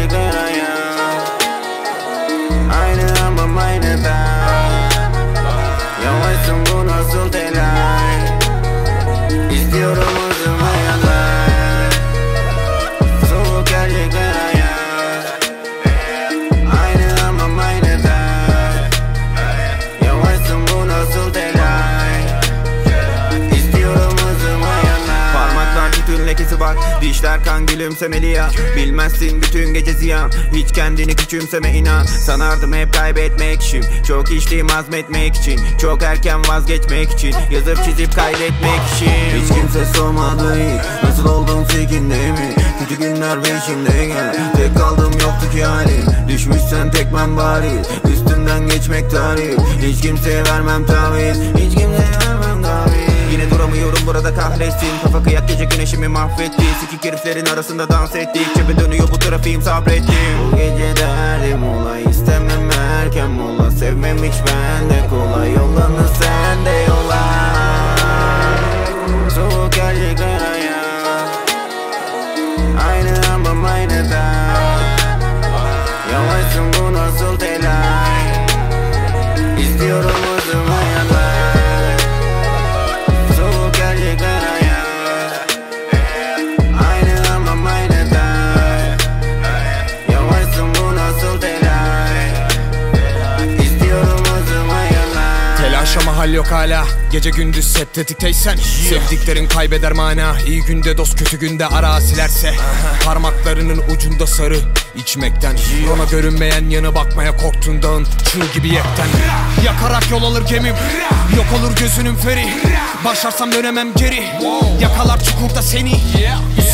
I am. I know I'm a minor. Gülümsemeli ya Bilmezsin bütün gece ziyan. Hiç kendini küçümseme inan. Sanardım hep kaybetmek için. Çok içtiğim azmetmek için. Çok erken vazgeçmek için. Yazıp çizip kaydetmek için. Hiç kimse sormadı Nasıl oldum sekinde mi? Kötü günler peşimde gel. Tek kaldım yoktu ki halim. Düşmüşsen tek ben bari Üstünden geçmek tarih. Hiç kimseye vermem taviz. Hiç kimseye kıyak gece güneşimi mahvetti Sikik heriflerin arasında dans ettik. Cebe dönüyor bu trafiğim sabrettim Bu gece derdim olay istemem erken mola. Sevmem hiç bende kolay. Yollanır sende yola. Soğuk gelecek araya Aynı ama aynı da Yavaşsın bu nasıl telaş? İstiyorum Telaşa mahal yok hala. Gece gündüz hep tetikteysen Sevdiklerin kaybeder mana. İyi günde dost kötü günde ara silerse. Parmaklarının ucunda sarı içmekten. Ona görünmeyen yanı bakmaya korktuğundan Çığ gibi yekten. Yakarak yol alır gemim. Yok olur gözünün feri. Başlarsam dönemem geri. Yakalar çukurda seni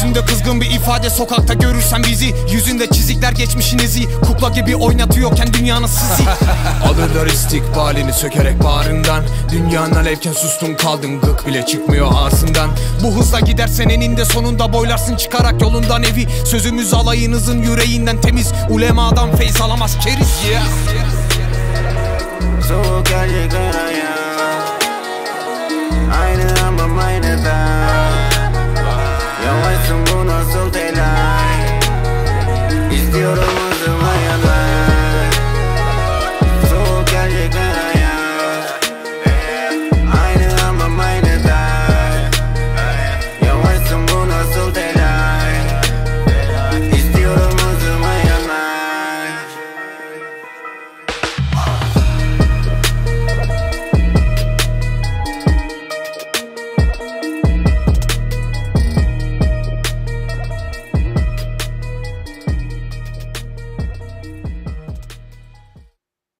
Üstünde kızgın bir ifade sokakta görürsen bizi. Yüzünde çizikler geçmişin izi Kukla gibi oynatıyorken dünyanın sizi. Alırlar istikbalini sökerek bağrından. Dünyanın alevken sustun kaldın gık bile çıkmıyor ağzından Bu hızla gidersen eninde sonunda boylarsın çıkarak yolundan evi. Sözümüz alayınızın yüreğinden temiz. Ulemadan feyz alamaz keriz. Gelecek Aynı ama aynı